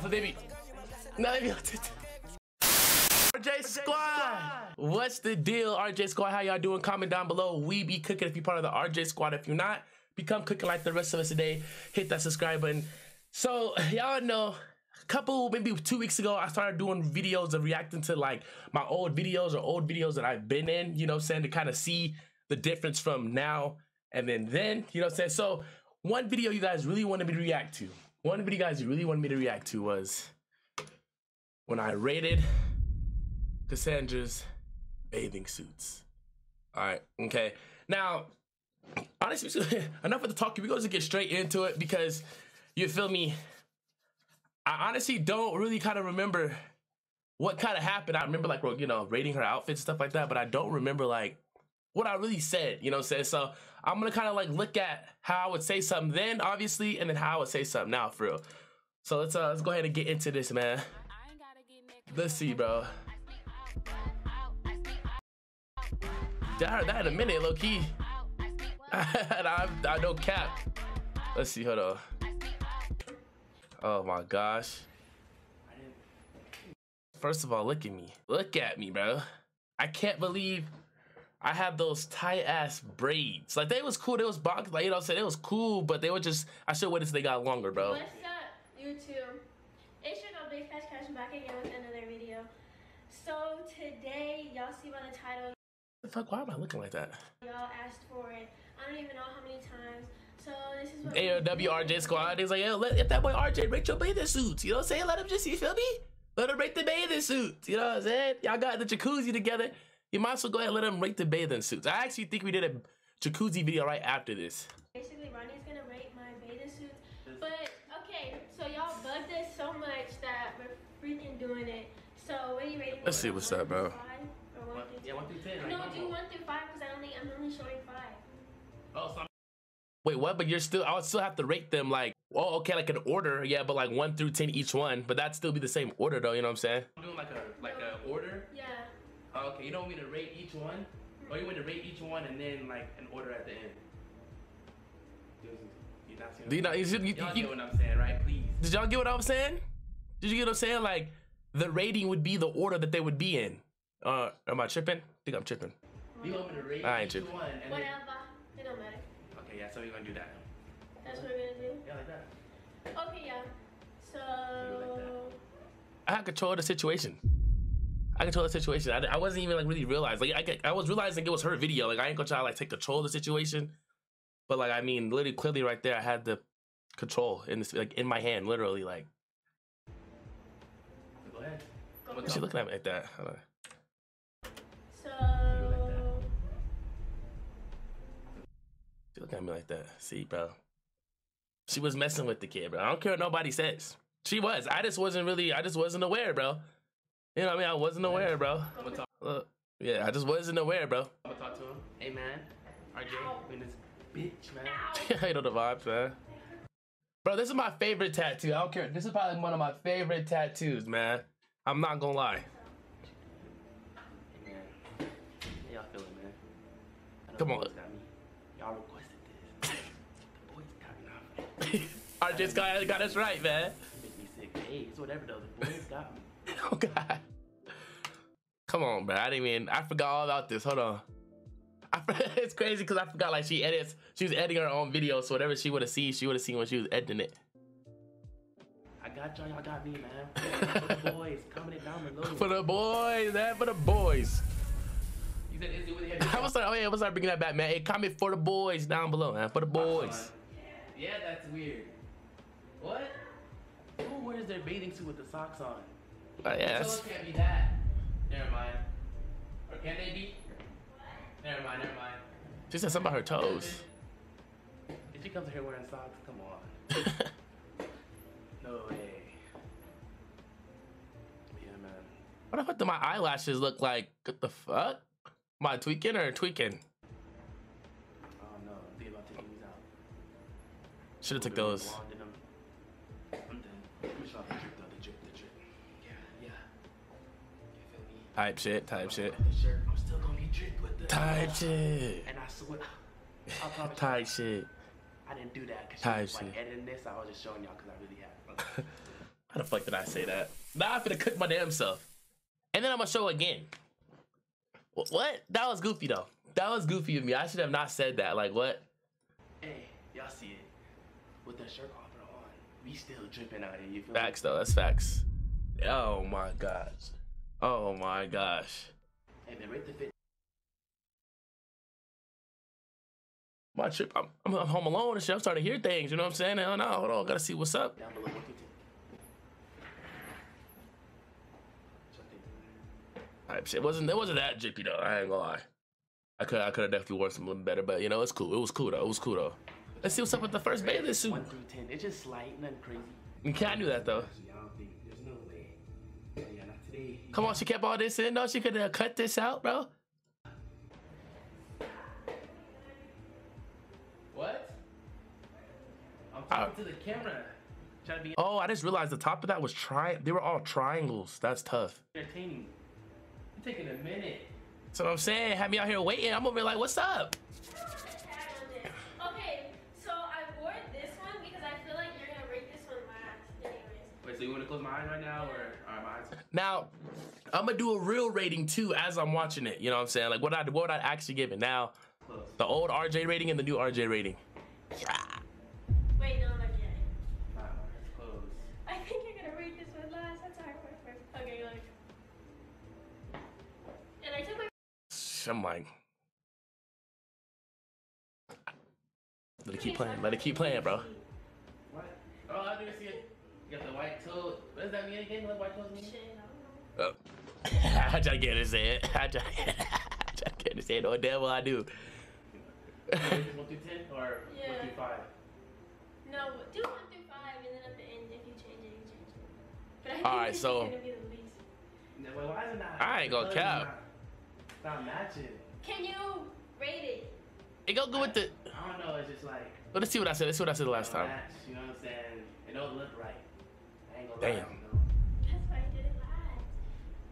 Alpha baby. No, baby. RJ Squad. What's the deal, RJ Squad? How y'all doing? Comment down below. We be cooking if you're part of the RJ Squad. If you're not, become cooking like the rest of us today. Hit that subscribe button. So y'all know a couple maybe two weeks ago i started doing videos of reacting to like my old videos or old videos that i've been in you know saying to kind of see the difference from now and then then you know what i'm saying so one video you guys really wanted me to react to one video you guys really wanted me to react to was when i rated cassandra's bathing suits all right okay now honestly enough of the talking we go to get straight into it because you feel me I honestly don't really kind of remember what kind of happened. I remember like you know rating her outfits and stuff like that, but I don't remember like what I really said. You know what I'm saying? So I'm gonna kind of like look at how I would say something then, obviously, and then how I would say something now for real. So let's uh let's go ahead and get into this, man. Let's see, bro. I heard that in a minute, low key. I, I, don't cap. Let's see, hold on. Oh my gosh. First of all, look at me. Look at me, bro. I can't believe I had those tight ass braids. Like they was cool. They was box. Like you know, what I'm saying it was cool, but they were just. I should wait until they got longer, bro. What's up, YouTube? It's your girl Big Fast Cash back again with another video. So today, y'all see by the title. The fuck? Why am I looking like that? Y'all asked for it. I don't even know how many times. So this is what AOW RJ squad. He's like, yo, let if that boy RJ rate your bathing suits. You know what I'm saying? Let him just, you feel me? Let him rate the bathing suits. You know what I'm saying? Y'all got the jacuzzi together. You might as well go ahead and let him rate the bathing suits. I actually think we did a jacuzzi video right after this. Basically, Ronnie's gonna rate my bathing suits. But okay, so y'all bugged us so much that we're freaking doing it. So what are you rating? Let's see what's up, bro. Five or one through Yeah, one through ten. No, do one through five because I only I'm only showing five. Oh, so Wait, what? But you're still, I would still have to rate them like, oh, okay, like an order, yeah, but like one through ten each one. But that'd still be the same order, though. You know what I'm saying? I'm doing like a like a order. Yeah. Oh, okay, you don't want me to rate each one, or you want to rate each one and then like an order at the end. You not Do you know? You, you, y'all get what I'm saying, right? Please. Did y'all get what I'm saying? Did you get what I'm saying? Like the rating would be the order that they would be in. Uh, am I tripping? I think I'm tripping. You want me to rate I ain't each tripping. one and then, It don't matter. Okay, yeah, so we're gonna do that. That's what we're gonna do. Yeah, like that. Okay, yeah. So. I have control of the situation. I control the situation. I, I wasn't even like really realized. Like I, I was realizing it was her video. Like I ain't gonna try to like take control of the situation. But like I mean, literally, clearly, right there, I had the control in this, like in my hand, literally. Like, Go ahead. Go what's she looking at me like that? Hold on. So. She looking at me like that. See, bro. She was messing with the kid, bro. I don't care what nobody says. She was. I just wasn't really. I just wasn't aware, bro. You know what I mean? I wasn't aware, bro. I'm gonna talk, Look, yeah, I just wasn't aware, bro. I'm gonna talk to him. Hey, man. RJ, in this bitch, man. you know the vibes, man. Bro, this is my favorite tattoo. I don't care. This is probably one of my favorite tattoos, man. I'm not gonna lie. Hey, man. How y'all feeling, man? Come on. boys Y'all requested this. the boys got me. I just got, got us right, man. Make me sick. Hey, it's whatever though. The boys got me. Oh God. Come on, bro. I didn't even. I forgot all about this. Hold on. I, it's crazy because I forgot. Like she edits. She was editing her own video, so whatever she would have seen, she would have seen when she was editing it. I got y'all. Y'all got me, man. For the boys, comment it down below. For the boys, man. For the boys. you said, is it really I was like. Oh yeah, I'm gonna bringing that back, man. Hey, comment for the boys down below, man. For the boys. Yeah, that's weird. What? Who wears their bathing suit with the socks on? Yeah, So can't be that. Never mind. Or can they be? Never mind, never mind. she said something about her toes. If she comes here wearing socks, come on. No way. Yeah, man. What the fuck do my eyelashes look like? What the fuck? Am I tweaking or tweaking? Oh no, I'm thinking about taking these out. Should have took those. in them. I'm done. Type shit, type shit. The shirt, I'm still gonna be dripped with the Type shit. And I swear, I promise you, Type shit. I didn't do that because Type she was like editing this. I was just showing y'all because I really had. How the fuck did I say that? Now I'm gonna cook my damn self. And then I'm gonna show again. What? That was goofy though. That was goofy of me. I should have not said that. Like what? Hey, y'all see it? With the shirt off and on, we still dripping out here. You feel me? Facts though. That's facts. Oh my gosh. Oh my gosh. Hey man, rate the fit. My trip. I'm, I'm home alone and shit. I'm starting to hear things. You know what I'm saying? Hell no. Hold on. I gotta see what's up. down below. One through ten. So I think- Type shit. It wasn't it wasn't that jippy though. I ain't gonna lie. I could I could have definitely worn something better, but you know it's cool. It was cool though. It was cool though. Let's see what's up with the first bathing suit. One through ten. It's just slight, nothing crazy. Okay, I knew that though. Come on, she kept all this in though. She could have cut this out, bro. What? I'm Uh, talking to the camera. Trying to be Oh, I just realized the top of that was tri. They were all triangles. That's tough. entertaining. You're taking a minute. So I'm saying, have me out here waiting. I'm over here like, what's up? Okay, so I wore this one because I feel like you're gonna rate this one last. Anyways. Wait, so you want to close my eyes right now, or are my eyes? Now, I'm gonna do a real rating too as I'm watching it. You know what I'm saying? Like what I what would I actually give it now? Close. The old RJ rating and the new RJ rating. Wait, no, not yet. My eyes closed. I think you're gonna rate this one last. That's how I went first. Okay, look. And I took my. I'm like, let it keep playing. Let it keep playing, bro. What? Oh, I didn't see it. You got the white toe. What does that mean again? What white toes mean? Shit, I don't know. Uh, I try to get it said. I try, I try to get it said. No devil, I do. One through ten or Yeah. one through five? No, do one through five, and then at the end, if you change it, you change it. But I think Alright, this so- is gonna be the least. No, wait, why is it not? I ain't gonna the colors cap. Not, it's not matching. Can you rate it? It go good with the. I don't know. It's just like. Let's see what I said. Let's see what I said the last don't time. Match, you know what I'm saying? It don't look right. I ain't gonna Damn. lie. You know? That's why I did it last.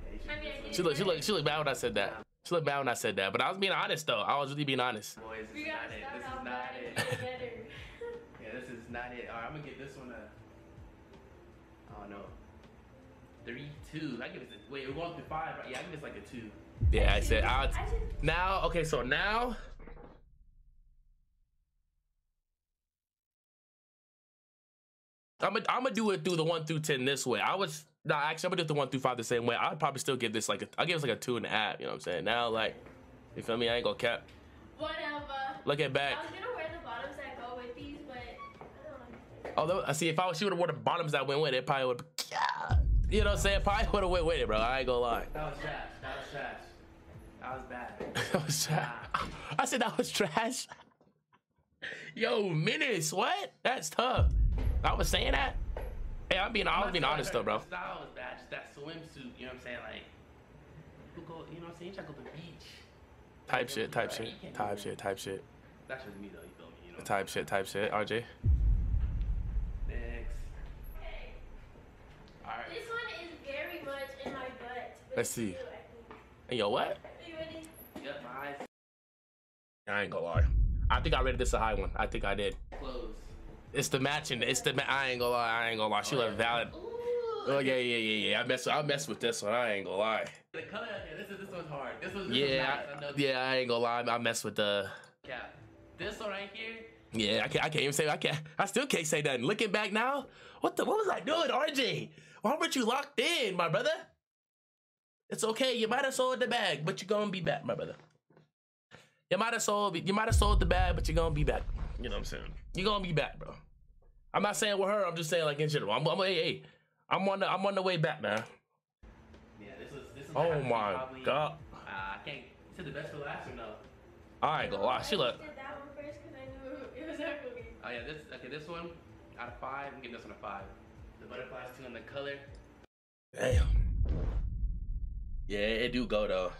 Yeah, you should I do mean, I this did She looked. She looked. She looked bad when I said that. She looked bad when I said that. But I was being honest though. I was really being honest. Boys, this We is gotta not it. This is not bad and it. get better. Yeah, this is not it. Alright, I'm gonna get this one a. I don't know. Three, two. I give it. A, wait, we're going through five. Right? Yeah, I give this like a two. Yeah, I said. I, I now, okay, so now. I'm gonna I'm gonna do it through the one through ten this way. I was no, actually I'm gonna do it the one through five the same way. I'd probably still give this like a I give this like a two and a half. You know what I'm saying? Now like, you feel me? I ain't gonna cap. whatever. Look at back. I was gonna wear the bottoms that go with these, but I don't like it. Although I see if I was, she would have worn the bottoms that went with it, probably would. Yeah, You know what I'm saying? Probably would have went with it, bro. I ain't gonna lie. That was trash. That was trash. That was bad. That was trash. I said that was trash. Yo, menace, what? That's tough. I was saying that. Hey, I'm being, I was being honest though, bro. Style was bad. Just that swimsuit. You know what I'm saying? Like, you go. You know what I'm saying? You try to go to the beach. Type shit, type shit, type shit, type shit, That's just me though. You feel me? You know. type shit, type shit. RJ. Next. Okay. All right. This one is very much in my butt. Let's see. still, Hey, yo, what? Are you ready? Yep. My eyes I ain't gonna lie. I think I rated this a high one. I think I did. closed. It's the matching. It's the. I ain't gonna lie. I ain't gonna lie. She look valid. Oh yeah, yeah, yeah, yeah. I mess. I mess with this one. I ain't gonna lie. The color. This is this one's hard. This one's this Yeah, One's nice. I yeah. I ain't gonna lie. I mess with the. Yeah. This one right here. Yeah, I can't. I can't even say. I can't. I still can't say nothing. Looking back now, what the? What was I doing, RJ? Why weren't you locked in, my brother? It's okay. You might have sold the bag, but you're gonna be back, my brother. You might have sold. You might have sold the bag, but you're gonna be back. You know what I'm saying? You're gonna be back, bro. I'm not saying with her. I'm just saying like in general. I'm. I'm hey, hey. I'm on the. I'm on the way back, man. Yeah. This was. This was. Oh my probably- god. Uh, I can't. You said the best for last or no? I ain't gonna lie. She look. I did that one first because I knew it was ugly. Oh yeah. This. Okay. This one. Out of five, I'm giving this one a five. The butterflies too and the color. Damn. Yeah, it do go though.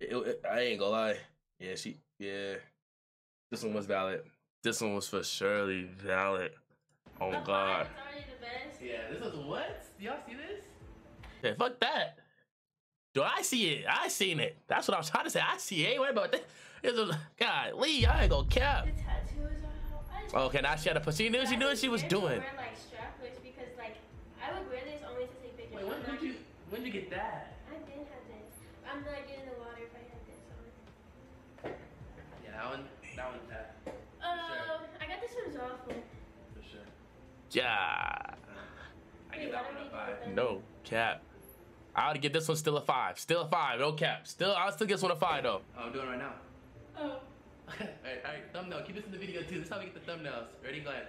It- it- I ain't gonna lie. Yeah, she. Yeah, this one was valid. This one was for surely valid. Oh The God. five is already the best. Yeah. This was what? Y'all see this? Yeah, fuck that. Do I see it? I seen it. That's what I was trying to say. I see it. Ain't worried about that. It's a, God, Lee, I ain't gonna cap. The tattoos are out. Oh, okay, now she had a. put. She knew. She knew what she was doing. Wear like strapless because like I would wear this only to take pictures. Wait, when I'm did you when did you get that? I did have this. I'm not getting the water if I had this on. Yeah, that one that one that Um, I got this one Zoffle. for sure. Yeah. I give that one a five. No cap. I would give this one still a five. Still a five. No cap. Still, I'll still get this one a five though. Oh, I'm doing it right now. Oh. alright, alright, thumbnail. Keep this in the video too. This is how we get the thumbnails. Ready? Go ahead.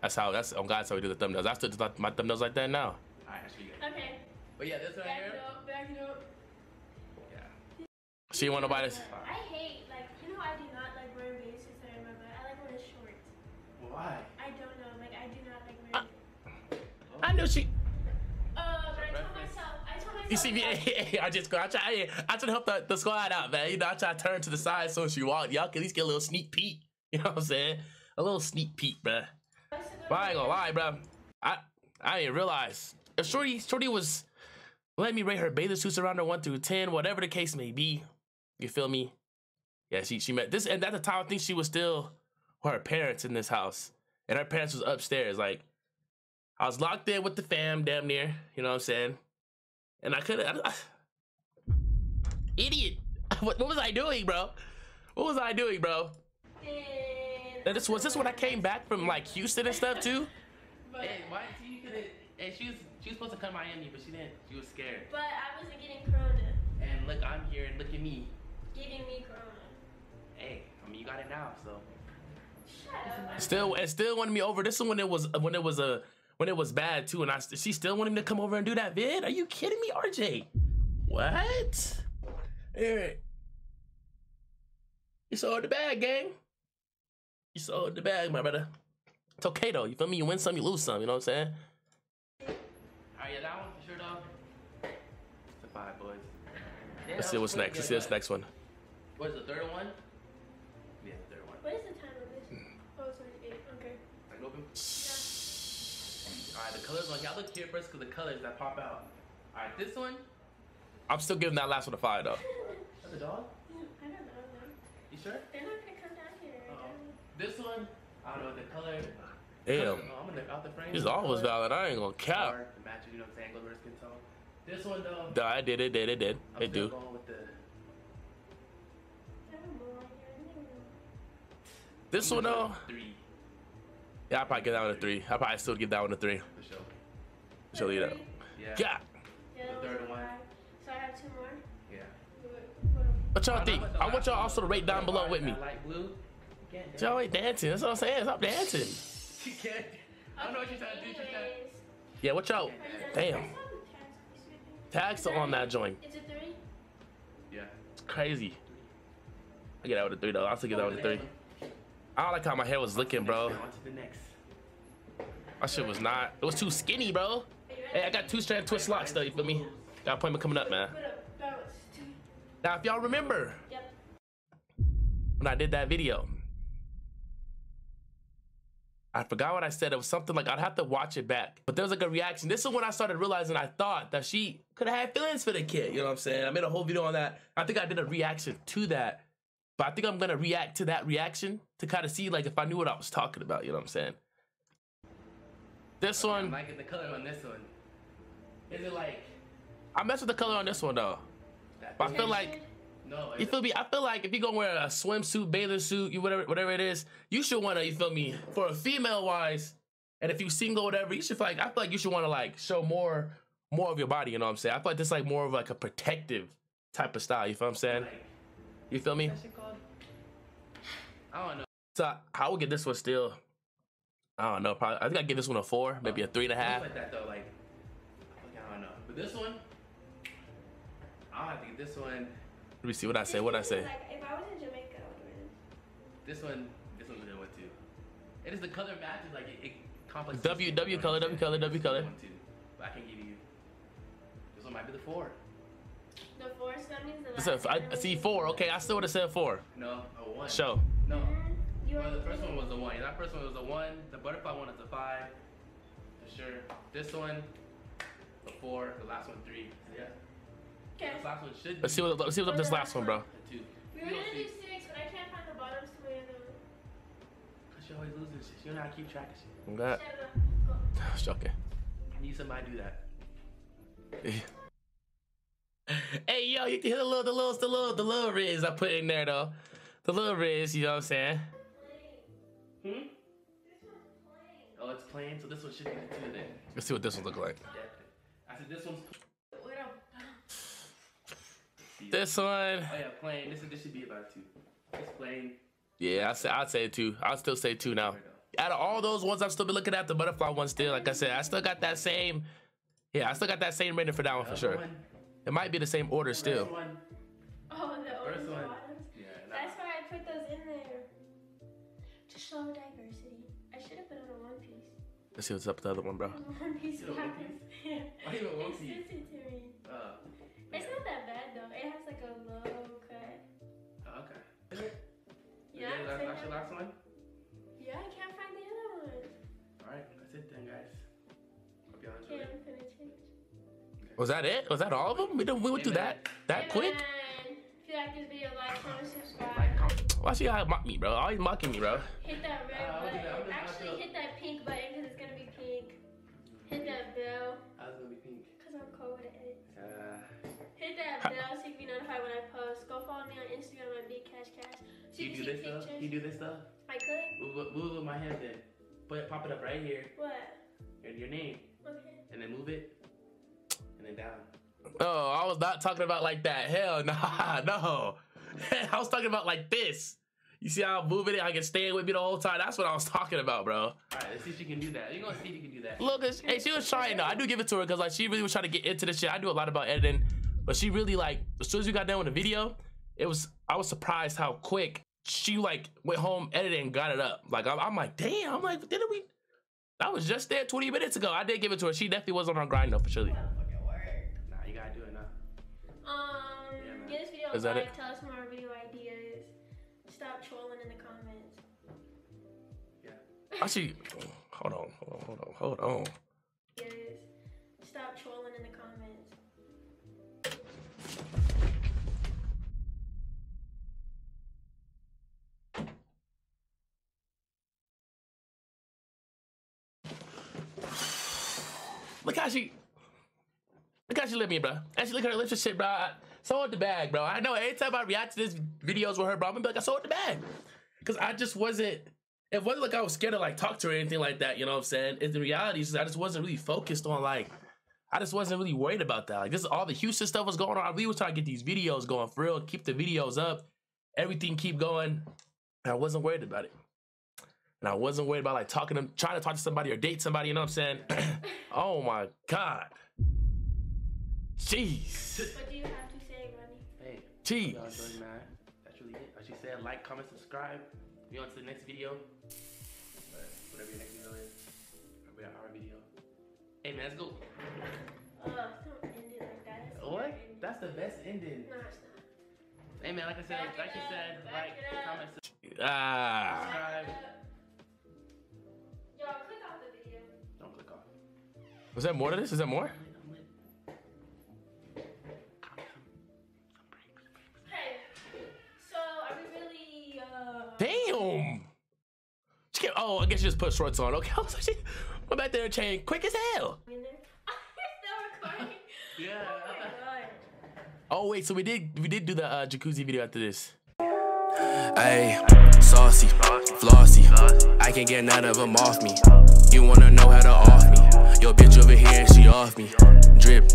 That's how. That's on God's how we do the thumbnails. I still just like my thumbnails like that now. Alright, that should be good. Okay. But yeah, this right Back it here. up. Back it up. Yeah. She didn't want nobody. to- I hate like you know I do not like wearing bathing suits that are in my butt. I like when it's short. Why? I don't know. Like I do not like wearing. it. I knew she. Uh, but I told myself. I told myself. You see me? I just go. I try. I try to help the, the squad out, man. You know, I try to turn to the side so she walk. Y'all can at least get a little sneak peek. You know what I'm saying? A little sneak peek, bruh. I used to go But I ain't gonna lie, bro. I I didn't realize if Shorty Shorty was letting me rate her bathing suits around her one through ten, whatever the case may be. You feel me? Yeah, she she met this, and at the time I think she was still with her parents in this house, and her parents was upstairs. Like I was locked in with the fam, damn near. You know what I'm saying? And I couldn't. Idiot! What, what was I doing, bro? What was I doing, bro? And- And this was this when I came back from like Houston and stuff too. But, Hey, why she couldn't? Hey, she was she was supposed to come to Miami, but she didn't. She was scared. but I wasn't getting corona. And look, I'm here, and look at me. Getting me corona. Hey, I mean, you got it now, so. Shut up. Still, and still wanted me over. This is when it was when it was a when it was bad too, and I she still wanted me to come over and do that vid. Are you kidding me, RJ? What? Eric, you sold the bag, gang. You sold the bag, my brother. It's okay though. You feel me? You win some, you lose some. You know what I'm saying? Alright, yeah, that one for sure, dog. It's a five, boys. Let's see what's next. Let's see what's next one. What is the third one? Yeah, the third one. What is the time of this? Oh, it's like eight. Okay. Like open. Alright, the colors one. Y'all look here first because the colors that pop out. Alright, this one. I'm still giving that last one a five though. That's a dog. I don't know. man. You sure? They're not gonna come down here. I Uh-oh. don't know. This one. I don't know the color. Damn, Oh, I'm gonna out the frame. this is almost valid. I ain't gonna cap. Or the match, you know what I'm saying? Go over skin tone. This one though. Duh, I did it, did it, did. I'm It still do. going with the. I don't know. I don't know. This I'm one though. Three Yeah, I probably give that one a three. I'll probably still give that one a three. for sure. Show you that. Yeah. Yeah. Yeah, The third one. So I have two more. Yeah. What- what- What y'all Alright, think? how about the I want y'all also to rate down below with me. That blue. You can't dance. Y'all ain't dancing. That's what I'm saying. Stop dancing. She can't. I don't know what she's trying to do. She's trying. Anyways, Yeah, what y'all? are you done? Damn. I saw the tags. Tags on that joint. It's a three. Yeah. It's crazy. I get out with a three though. I'll still give that with a three. I don't like how my hair was looking, bro. My shit was not. It was too skinny, bro. Hey, I got two strand twist locks though. You feel me? Got appointment coming up, man. Now, if y'all remember when I did that video, I forgot what I said. It was something like I'd have to watch it back. But there was like a reaction. This is when I started realizing I thought that she could have had feelings for the kid. You know what I'm saying? I made a whole video on that. I think I did a reaction to that. But I think I'm gonna react to that reaction to kind of see like if I knew what I was talking about. You know what I'm saying? This I'm one, liking the color on this one. Is it like I messed with the color on this one though. But I feel like no. You feel me? I feel like if you're gonna wear a swimsuit, bathing suit, you whatever whatever it is, you should wanna, you feel me, for a female wise, and if you single whatever, you should feel like I feel like you should wanna like show more more of your body, you know what I'm saying? I feel like this like more of like a protective type of style, you feel what I'm saying? You feel me? That shit called? I don't know. So I would give this one still. I don't know, probably I think I'd give this one a four, uh, maybe a three and a half. Like that though, like I don't know. But this one, I have to get this one. Let me see what I say, what I say. Like, if I was in Jamaica, I would wear this. This one, this one's a good one too. It is the color matches like it, it complexes. W- it, W color, W color. W This is a color. good one, too. But I can give you. This one might be the four. The four, so that means the It's last a, I, I see four. Okay, I still would have said four. No, a one. Show. No. You Well, the first one was a one. That first one was a one. The butterfly one is a five. For sure. This one, a four. The last one, three. So, yeah. Okay. This last one should be Let's see what let's see what's up this last one, bro. a two. We were gonna do six, but I can't find the bottoms to wear them. Cause she always loses shit. She don't know how to keep track of shit. I'm up. Go. I was joking. I need somebody to do that. hey yo, you can hear the little, the little, the little, the little riz I put in there though. The little riz, you know what I'm saying? Hmm? Oh, it's playing, so this one should be the two then. Let's see what this one look like. I said this one's. This one, Oh yeah, playing. This is this should be about two. It's playing. yeah, I say I'd say two. I'll still say two now. Out of all those ones, I've still been looking at the butterfly one still. Like I said, I still got that same. Yeah, I still got that same rating for that one for sure. It might be the same order still. To show diversity. I should have put on a one piece. Let's see what's up with the other one, bro. One piece You know. Yeah. Why you a one piece? sent it to me. Uh, It's not that bad though. It has like a low cut. oh, okay. Is it? Yeah, Is that your last one? Yeah, I can't find the other one. Alright, that's it then, guys. Hope y'all Okay, enjoyed. I'm gonna change. Was that it? Was that all of them? We done, we went through that that quick. And if you like this video, like, comment, subscribe. Like, comment. Why she gotta mock me, bro? Always mocking me, bro. Hit that red Uh, button. that. I'll do that. Actually, hit that pink button because it's gonna be pink. Hit that bell I was gonna be pink. because I'm cold with it. Uh, Hit that bell so you can be notified when I post. Go follow me on Instagram at Big Cash Cash. So you you do can this see stuff? pictures. You do this stuff? I could. Move, it- move my hand then. Put it, pop it up right here. What? And your name. Okay. And then move it. And then down. Oh, I was not talking about like that. Hell nah, no. I was talking about like this. You see how I'm moving it? I can stay with me the whole time. That's what I was talking about, bro. Alright, let's see if you can do that. You're gonna see if you can do that. Look, it's- hey, she was trying though. I do give it to her because like she really was trying to get into the shit. I do a lot about editing, but she really like as soon as we got done with the video, it was I was surprised how quick she like went home, edited, and got it up. Like I'm, I'm like, damn. I'm like, didn't we? I was just there 20 minutes ago. I did give it to her. She definitely was on her grind though, for sure. Nah, you gotta do it now. Um, Yeah, man. give this video Is a that like. it? Tell us more Yeah. see. hold on, hold on, hold on, hold on. Ideas. Stop trolling in the comments. Look how she. Look how she let me, bro. And she look at her lips and shit, bro. I sold the bag, bro. I know every time I react to this videos with her, bro, I'm gonna be like, I sold the bag. Cause I just wasn't. It wasn't like I was scared to like talk to her or anything like that. You know what I'm saying? It's the reality is I just wasn't really focused on like. I just wasn't really worried about that. Like this, is all the Houston stuff was going on. I really was trying to get these videos going for real. Keep the videos up. Everything keep going. And I wasn't worried about it. And I wasn't worried about like talking to trying to talk to somebody or date somebody, you know what I'm saying? oh my God. Jeez. What do you have to say, Ronnie? Hey, Jeez. y'all enjoyed, man. That's really it. Like she said, like, comment, subscribe. We on to the next video. But whatever your next video is. Or our video. Hey man, let's go. Uh, don't end it like that. That's What? That's the best ending. No, it's not. Hey man, like I said, Back like you said, back like, it up. comment, Ah. subscribe. Y'all click off the video. Don't click off. Was there more to this? Is there more? Put shorts on. Okay. I was like, she went back there and changed quick as hell. You're still recording? Yeah. Oh. Oh wait, so we did we did do the uh, jacuzzi video after this. Ayy, saucy, flossy. I can't get none of them off me. You wanna know how to off me? Your bitch over here, she off me. Drip,